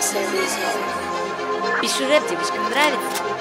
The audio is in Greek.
Сервис. Пишу рэп, девочка, нравится?